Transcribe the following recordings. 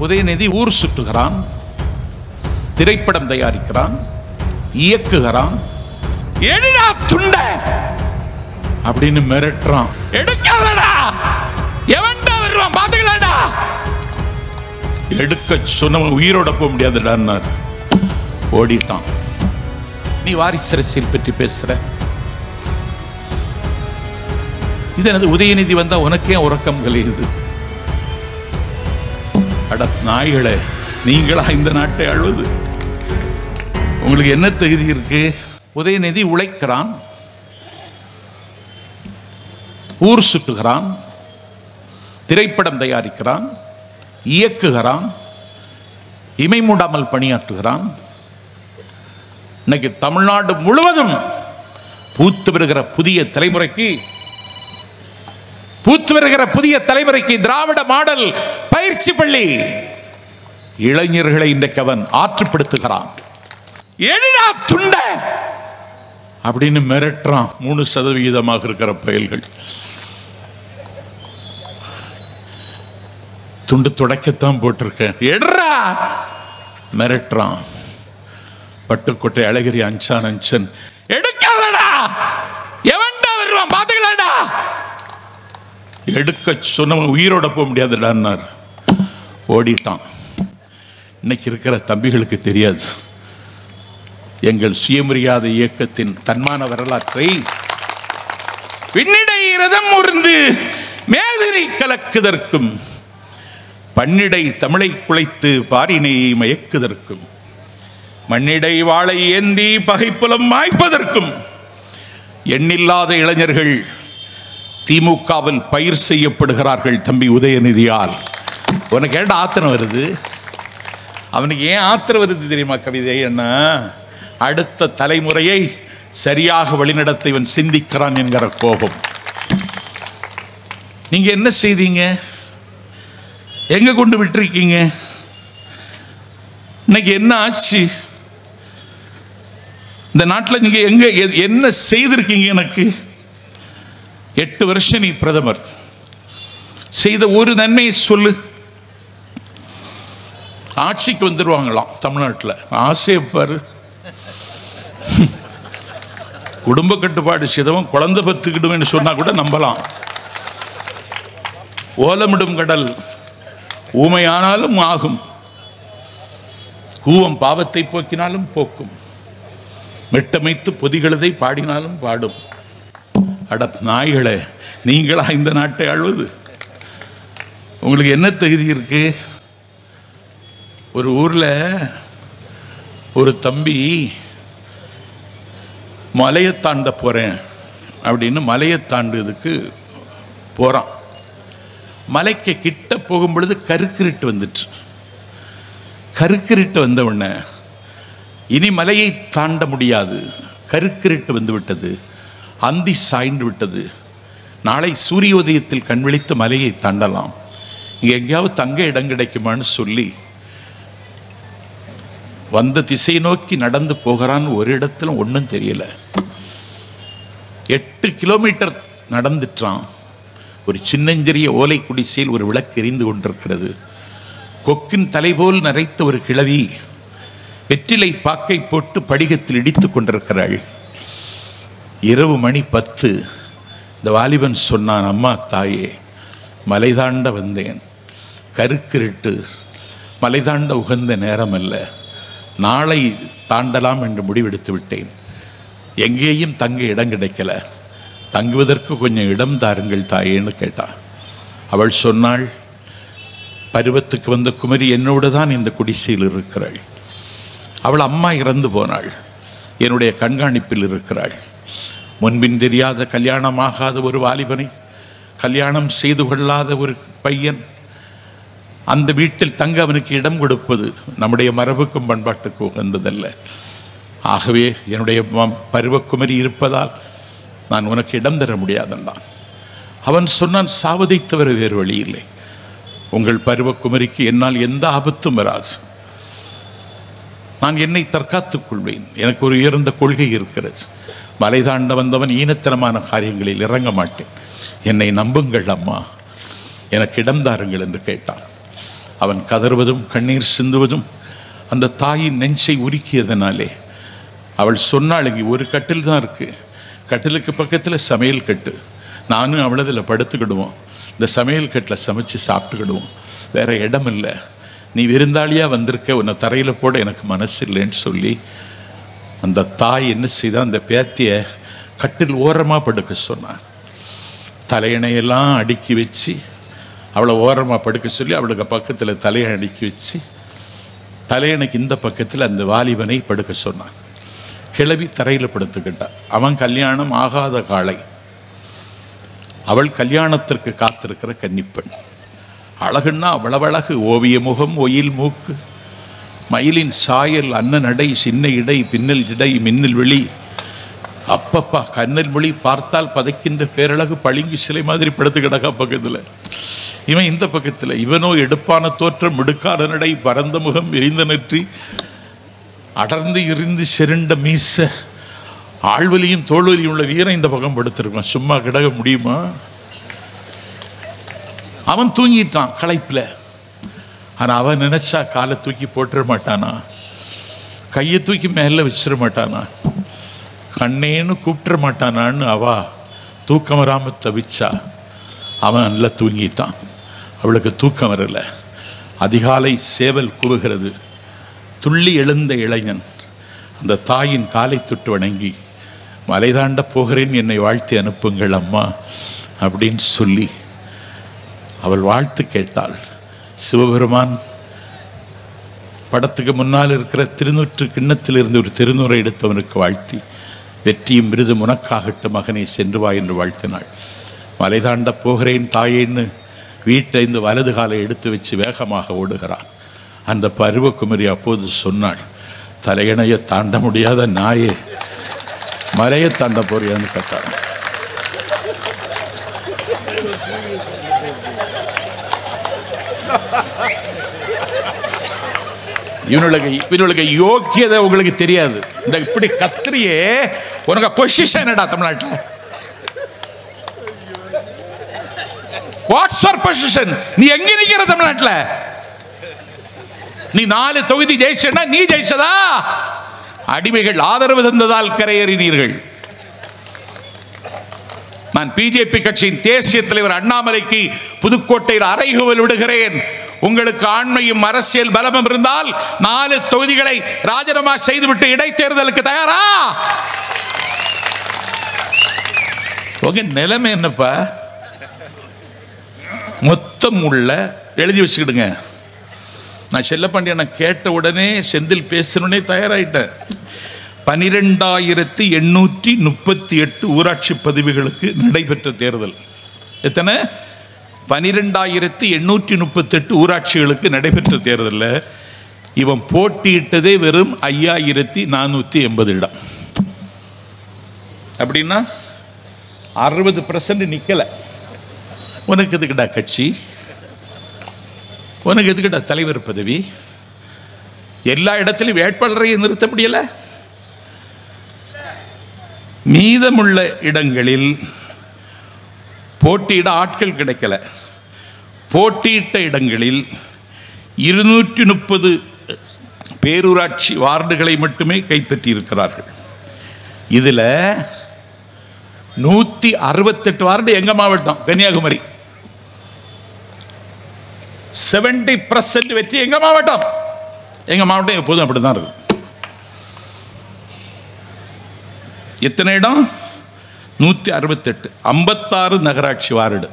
உதயநிதி ஊர் சுற்றுகிறான் திரைப்படம் தயாரிக்கிறான் இயக்குகிறான். எடுடா துண்ட? அப்படின்னு மிரட்டுறான். எடுக்காதடா! எவன்டா வருவான்? பாத்துக்கலாம்டா! எடுக்க சொன்னவன் உயிரோட போக முடியாதுடான்னார் ஓடிட்டான். நீ வாரிசு அரசியல் பற்றி பேசுற. இது எனது உதயநிதி வந்தா உனக்கே உறக்கம் கலையுது அட நாய்களே நீங்களா இந்த நாட்டை அழுவது உங்களுக்கு என்ன தகுதி இருக்கு? உதயநிதி உழைக்கிறான். ஊர் சுற்றுகிறான். திரைப்படம் தயாரிக்கிறான். இயக்குகிறான். இமை மூடாமல் பணியாற்றுகிறான். இன்னைக்கு தமிழ்நாடு முழுவதும் பூத்து வருகிற புதிய தலைமுறைக்கு பூத்து வருகிற புதிய தலைமுறைக்கு திராவிட மாடல் பயிற்சி பள்ளி. இளைஞர்களை இன்றைக்கு அவன் ஆற்றுப்படுத்துகிறான். எழுடா துண்ட? அப்படின்னு மிரட்டுறான் மூணு சதவிகிதமாக இருக்கிற பயல்கள். துண்டு துடைக்கத்தான் போட்டிருக்கேன். எடுறா? மிரட்டுறான். பட்டுக்கோட்டை அழகிரி அஞ்சான் அஞ்சன் எடுக்காதடா எவன்டா வருவான் பாத்துக்கலாம்டா எடுக்க சொன்னவன் உயிரோட போக முடியாதுடான்னார். ஓடிட்டான். இன்னைக்கு இருக்கிற தம்பிகளுக்கு தெரியாது. எங்கள் சுயமரியாதை இயக்கத்தின் தன்மான வரலாற்றை பின்னிடை ரதம் உருந்து மேதினை கலக்குதற்கும் பன்னிடை தமிழை குலைத்து பாரினையை மயக்குதற்கும் மண்ணிடை வாழை ஏந்தி பகைப்புலம் மாய்ப்பதற்கும் எண்ணில்லாத இளைஞர்கள் திமுகவில் பயிர் செய்யப்படுகிறார்கள் தம்பி உதயநிதியால். உனக்கு ஏன்டா ஆத்திரம் வருது. அவனுக்கு ஏன் ஆத்திரம் வருது தெரியுமா கவிதை? என்ன? அடுத்த தலைமுறையை சரியாக வழிநடத்த இவன் சிந்திக்கிறான் என்கிற கோபம். நீங்க என்ன செய்தீங்க? எங்க கொண்டு விட்டிருக்கீங்க? இன்னைக்கு என்ன ஆச்சு? இந்த நாட்டில் நீங்க எங்க எ- என்ன செய்திருக்கீங்க எனக்கு? எட்டு வருஷம் நீ பிரதமர். செய்த ஒரு நன்மையை சொல்லு. ஆட்சிக்கு வந்துடுவாங்களாம் தமிழ்நாட்டில். ஆசையை பாரு. குடும்ப கட்டுப்பாடு சிதவம் குழந்தை பத்துக்கிடுவேன்னு சொன்னால் கூட நம்பலாம். ஓலமிடும் கடல் ஊமையானாலும் ஆகும். கூவம் பாவத்தை போக்கினாலும் போக்கும். மெட்டமைத்து பொதிகளதை பாடினாலும் பாடும். அட நாய்களே நீங்களா இந்த நாட்டை அழுவது உங்களுக்கு என்ன தகுதி இருக்கு? ஒரு ஊரில் ஒரு தம்பி மலையை தாண்ட போகிறேன் அப்படின்னு மலையை தாண்டுறதுக்கு போகிறான் மலைக்கு கிட்ட போகும் பொழுது கருக்கிருட்டு வந்துட்டு. கருக்கிருட்டு வந்த உடனே இனி மலையை தாண்ட முடியாது. கருக்கிருட்டு வந்து விட்டது. அந்தி சாய்ந்து விட்டது. நாளை சூரிய உதயத்தில் கண்விழித்து மலையை தாண்டலாம். இங்கே எங்கேயாவது தங்க இடம் கிடைக்குமான்னு சொல்லி வந்த திசை நோக்கி நடந்து போகிறான்னு ஒரு இடத்துல ஒன்றும் தெரியல. எட்டு கிலோமீட்டர் நடந்துட்டான். ஒரு சின்னஞ்சிறிய ஓலை குடிசையில் ஒரு விளக்கு எரிந்து கொண்டிருக்கிறது. கொக்கின் தலைபோல் நரைத்த ஒரு கிழவி வெற்றிலை பாக்கை போட்டு படிகத்தில் இடித்துக் கொண்டிருக்கிறாள். இரவு மணி பத்து. இந்த வாலிபன் சொன்னான் அம்மா தாயே மலை தாண்ட வந்தேன். கருக்கிருட்டு மலை தாண்ட உகந்த நேரம் அல்ல. நாளை தாண்டலாம் என்று முடிவெடுத்து விட்டேன். எங்கேயும் தங்க இடம் கிடைக்கல. தங்குவதற்கு கொஞ்சம் இடம் தாருங்கள் தாயேன்னு கேட்டான். அவள் சொன்னாள் பருவத்துக்கு வந்த குமரி என்னோடு தான் இந்த குடிசையில் இருக்கிறாள். அவள் அம்மா இறந்து போனாள். என்னுடைய கண்காணிப்பில் இருக்கிறாள். முன்பின் தெரியாத கல்யாணமாகாத ஒரு வாலிபனை கல்யாணம் செய்து கொள்ளாத ஒரு பையன் அந்த வீட்டில் தங்க அவனுக்கு இடம் கொடுப்பது நம்முடைய மரபுக்கும் பண்பாட்டுக்கும் உகந்ததல்ல. ஆகவே என்னுடைய பருவக்குமரி இருப்பதால் நான் உனக்கு இடம் தர முடியாதென்றான் அவன் சொன்னான் சாவதை தவிர வேறு வழி இல்லை. உங்கள் பருவக்குமரிக்கு என்னால் எந்த ஆபத்தும் வராது. நான் என்னை தற்காத்துக் கொள்வேன். எனக்கு ஒரு உயர்ந்த கொள்கை இருக்கிறது. மலை தாண்ட வந்தவன் ஈனத்தனமான காரியங்களில் இறங்க மாட்டேன். என்னை நம்புங்கள் அம்மா. எனக்கு இடம் தாருங்கள் என்று கேட்டான். அவன் கதறுவதும் கண்ணீர் சிந்துவதும் அந்த தாயின் நெஞ்சை உருக்கியதனாலே. அவள் சொன்னாள் இங்கே ஒரு கட்டில் தான் இருக்கு. கட்டிலுக்கு பக்கத்தில் சமையல் கட்டு. நானும் அவளும் படுத்துக்கிடுவோம். இந்த சமையல் கட்டில் சமைச்சு சாப்பிட்டுக்கிடுவோம். வேற இடம் இல்லை நீ விருந்தாளியாக வந்திருக்க. உன்னை தரையில் போட எனக்கு மனசு இல்லைன்னு சொல்லி அந்த தாய் என்ன செய்தா? அந்த பேத்திய கட்டில் ஓரமாக படுக்க சொன்னான் தலையணையெல்லாம் அடுக்கி வச்சு அவளை ஓரமாக படுக்க சொல்லி அவளுக்கு பக்கத்தில் தலையை அடுக்கி வச்சு தலையணைக்கு இந்த பக்கத்தில் அந்த வாலிபனை படுக்க சொன்னான் கிளவி தரையில் படுத்துக்கிட்டான் அவன் கல்யாணம் ஆகாத காளை அவள் கல்யாணத்திற்கு காத்திருக்கிற கன்னிப்பெண். அழகுன்னா அவ்வளவழகு ஓவிய முகம் ஒயில் மூக்கு. மயிலின் சாயல் அன்ன நடை சின்ன இடை பின்னல் இடை மின்னல் வெளி. அப்பப்பா கண்ணல் மொழி பார்த்தால் பதைக்கின்ற பேரழகு பளிங்கு சிலை மாதிரி படுத்து கிடக்கா பக்கத்தில். இவன் இந்த பக்கத்தில். இவனோ எடுப்பான தோற்றம் மிடுக்கான நடை பரந்த முகம் விரிந்த நெற்றி அடர்ந்து இருந்து செருண்ட மீச. ஆழ்வலியும் தோல்வலியும் உள்ள வீரன் இந்த பக்கம் படுத்திருக்கான் சும்மா கிடக்க முடியுமா? அவன் தூங்கிட்டான் களைப்பில். ஆனால் அவன் நினச்சா காலை தூக்கி போட்டுற மாட்டானா? கையை தூக்கி மேலே வச்சிட மாட்டானா? கண்ணேன்னு கூப்பிட்டுற மாட்டானான்னு அவா தூக்கம் வராமல் தவிச்சா அவன் நல்லா தூங்கித்தான் அவளுக்கு தூக்கம் வரலை. அதிகாலை சேவல் கூவுகிறது. துள்ளி எழுந்த இளைஞன் அந்த தாயின் காலை தொட்டு வணங்கி மலை தாண்ட போகிறேன் என்னை வாழ்த்தி அனுப்புங்கள் அம்மா அப்படின்னு சொல்லி அவள் வாழ்த்து கேட்டாள். சிவபெருமான் படத்துக்கு முன்னால் இருக்கிற திருநூற்று கிண்ணத்தில் இருந்து ஒரு திருநூறை எடுத்தவனுக்கு வாழ்த்தி வெற்றியும் விருது உனக்காகட்டு மகனை சென்று வா என்று வாழ்த்தினாள். மலை தாண்ட போகிறேன் தாயேன்னு வீட்டை இந்த வலது காலை எடுத்து வச்சு வேகமாக ஓடுகிறான். அந்த பருவக்குமரி அப்போது சொன்னாள் தலையணையை தாண்ட முடியாத நாயே மலையை தாண்ட போறியான்னு கேட்டாள் இவனுக்கு இவனுக்கு யோக்கியதை உங்களுக்கு தெரியாது. இந்த இப்படி கத்திரியே உனக்கு பொசிஷன் என்னடா தமிழ்நாட்டில்? வாட்ஸ் ஃபார் பொசிஷன் நீ எங்க நிக்கிற தமிழ்நாட்டில்? நீ நாலு தொகுதி ஜெயிச்சனா நீ ஜெயிச்சதா? அடிமைகள் ஆதரவு தந்ததால் கரையேறினீர்கள். நான் பிஜேபி கட்சியின் தேசிய தலைவர் அண்ணாமலைக்கு புதுக்கோட்டையில் அறைகுவல் விடுகிறேன். உங்களுக்கு ஆண்மையும் அரசியல் பலமும் இருந்தால் நாலு தொகுதிகளை ராஜினாமா செய்துவிட்டு இடைத்தேர்தலுக்கு தயாரா? உங்க நிலைமை என்னப்பா? மொத்தம் உள்ள எழுதி வச்சுக்கிடுங்க. நான் செல்லப்பாண்டியனை கேட்ட உடனே செந்தில் பேசணுன்னே தயாராயிட்டேன். பனிரெண்டாயிரத்தி எண்ணூற்றி முப்பத்தி எட்டு ஊராட்சி பதவிகளுக்கு நடைபெற்ற தேர்தல். எத்தனை? பனிரெண்டாயிரத்தி எண்ணூற்றி முப்பத்தெட்டு ஊராட்சிகளுக்கு நடைபெற்ற தேர்தலில் இவன் போட்டியிட்டதே வெறும் ஐயாயிரத்தி நானூற்றி எண்பது இடம். அப்படின்னா அறுபது பர்சன்ட் நிற்கலை உனக்கு எதுக்குடா கட்சி? உனக்கு எதுக்குடா தலைவர் பதவி? எல்லா இடத்துலையும் வேட்பாளரையும் நிறுத்த முடியல? மீதமுள்ள இடங்களில் போட்டியிட ஆட்கள் கிடைக்கல. போட்டியிட்ட இடங்களில் இருநூற்றி முப்பது பேரூராட்சி வார்டுகளை மட்டுமே கைப்பற்றியிருக்கிறார்கள். இதில் நூற்றி அறுபத்தெட்டு வார்டு எங்கள் மாவட்டம்? கன்னியாகுமரி. செவன்டி பர்சன்ட் வெற்றி எங்க மாவட்டம்? எங்கள் மாவட்டம் எப்போதும் அப்படிதான் இருக்கும். எத்தனை இடம்? நூற்றி அறுபத்தெட்டு. ஐம்பத்தாறு நகராட்சி வார்டு.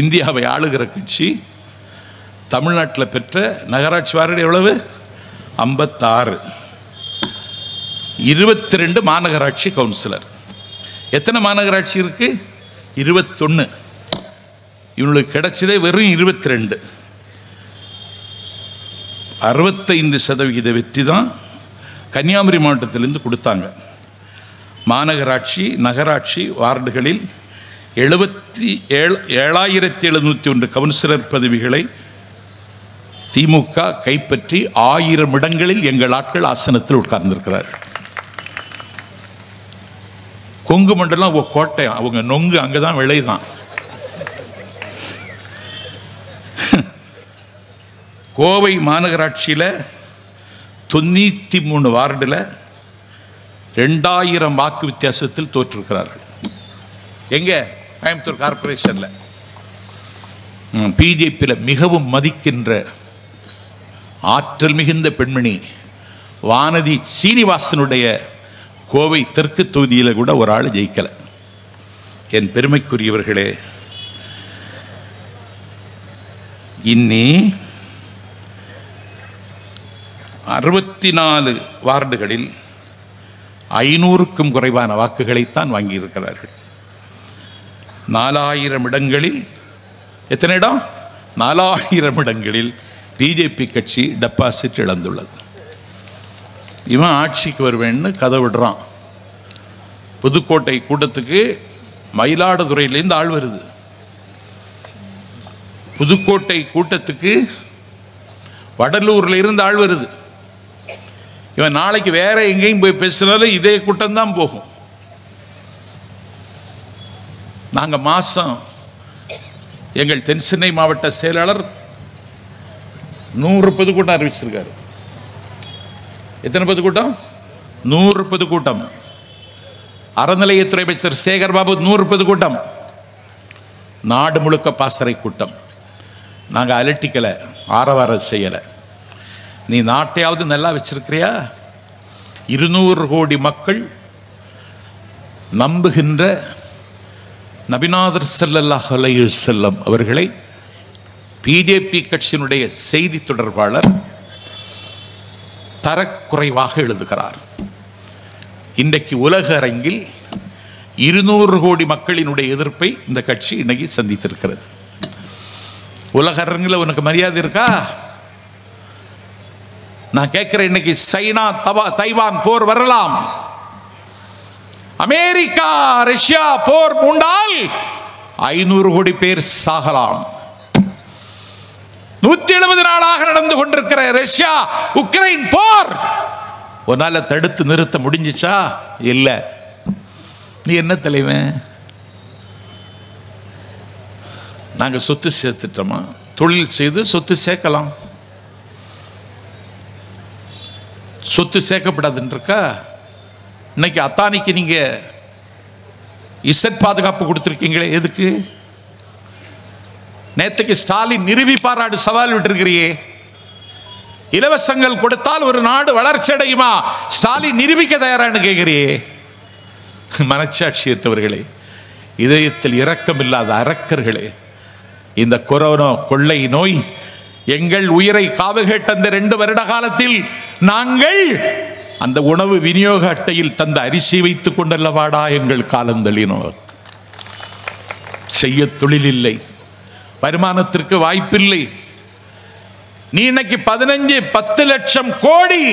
இந்தியாவை ஆளுகிற கட்சி தமிழ்நாட்டில் பெற்ற நகராட்சி வார்டு எவ்வளவு? ஐம்பத்தாறு. இருபத்தி ரெண்டு மாநகராட்சி கவுன்சிலர். எத்தனை மாநகராட்சி இருக்குது இருபத்தொன்று இவங்களுக்கு கிடைச்சதே வெறும் இருபத்தி ரெண்டு அறுபத்தைந்து சதவிகித வெற்றி தான் கன்னியாகுமரி மாவட்டத்திலேருந்து கொடுத்தாங்க. மாநகராட்சி நகராட்சி வார்டுகளில் எழுபத்தி ஏழு ஏழாயிரத்தி எழுநூற்றி ஒன்று கவுன்சிலர் பதவிகளை திமுக கைப்பற்றி ஆயிரம் இடங்களில் எங்கள் ஆட்கள் ஆசனத்தில் உட்கார்ந்திருக்கிறார். கொங்கு மண்டலம் கோட்டை அவங்க நொங்கு அங்கே தான் விளைதான். கோவை மாநகராட்சியில் தொண்ணூற்றி மூணு வார்டில் ரெண்டாயிரம் வாக்கு வித்தியாசத்தில் தோற்றிருக்கிறார்கள். எங்கே? கோயம்புத்தூர் கார்பரேஷனில் பிஜேபியில் மிகவும் மதிக்கின்ற ஆற்றல் மிகுந்த பெண்மணி வானதி சீனிவாசனுடைய கோவை தெற்கு தொகுதியில் கூட ஒரு ஆள் ஜெயிக்கலை. என் பெருமைக்குரியவர்களே இன்னி அறுபத்தி நாலு வார்டுகளில் ஐநூறுக்கும் குறைவான வாக்குகளைத்தான் வாங்கியிருக்கிறார்கள். நாலாயிரம் இடங்களில் எத்தனை இடம்? நாலாயிரம் இடங்களில் பிஜேபி கட்சி டெபாசிட் இழந்துள்ளது. இவன் ஆட்சிக்கு வருவேன்னு கதை விடுறான். புதுக்கோட்டை கூட்டத்துக்கு மயிலாடுதுறையிலேருந்து ஆள் வருது. புதுக்கோட்டை கூட்டத்துக்கு வடலூர்ல இருந்து ஆள் வருது. இவன் நாளைக்கு வேற எங்கேயும் போய் பேசினாலும் இதே கூட்டம் தான் போகும். நாங்கள் மாதம் எங்கள் தென் சென்னை மாவட்ட செயலாளர் நூறு பொதுக்கூட்டம் அறிவிச்சிருக்காரு. எத்தனை பொதுக்கூட்டம்? நூறு பொதுக்கூட்டம். அறநிலையத்துறை அமைச்சர் சேகர் பாபு நூறு பொதுக்கூட்டம். நாடு முழுக்க பாசறை கூட்டம். நாங்கள் அலட்டிக்கலை ஆரவாரம் செய்யலை. நீ நாட்டையாவது நல்லா வச்சிருக்கிறியா? இருநூறு கோடி மக்கள் நம்புகின்ற நபிநாதர் ஸல்லல்லாஹு அலைஹி செல்லம் அவர்களை பிஜேபி கட்சியினுடைய செய்தி தொடர்பாளர் தரக்குறைவாக எழுதுகிறார். இன்றைக்கு உலக அரங்கில் இருநூறு கோடி மக்களினுடைய எதிர்ப்பை இந்த கட்சி இன்னைக்கு சந்தித்திருக்கிறது. உலக அரங்கில் உனக்கு மரியாதை இருக்கா? நான் கேட்கிறேன் இன்னைக்கு சைனா தவா தைவான் போர் வரலாம். அமெரிக்கா ரஷ்யா போர் பூண்டால் ஐநூறு கோடி பேர் சாகலாம். நூத்தி எழுபது நாளாக நடந்து கொண்டிருக்கிற ரஷ்யா உக்ரைன் போர். உன்னால தடுத்து நிறுத்த முடிஞ்சிச்சா? இல்ல. நீ என்ன தலைவன்? நாங்க சொத்து சேர்த்துட்டோமா? தொழில் செய்து சொத்து சேர்க்கலாம். சொத்து சேர்க்கப்படாதுன்றிருக்கா? இன்னைக்கு அத்தானிக்கு நீங்க இசட் பாதுகாப்பு கொடுத்துருக்கீங்களே எதுக்கு? நேற்றுக்கு ஸ்டாலின் நிறுவி பாராடு சவால் விட்டிருக்கிறியே. இலவசங்கள் கொடுத்தால் ஒரு நாடு வளர்ச்சி அடையுமா? ஸ்டாலின் நிரூபிக்க தயாரான்னு கேட்கிறியே. மனச்சாட்சியத்தவர்களே இதயத்தில் இரக்கமில்லாத அரக்கர்களே இந்த கொரோனா கொள்ளை நோய் எங்கள் உயிரை காவு கேட்ட அந்த ரெண்டு வருட காலத்தில் நாங்கள் அந்த உணவு விநியோக அட்டையில் தந்த அரிசி வைத்துக் கொண்டல்லவாடா எங்கள் காலந்தளினோர். செய்ய தொழில் இல்லை வருமானத்திற்கு வாய்ப்பில்லை. நீ இன்னைக்கு பதினஞ்சு பத்து லட்சம் கோடி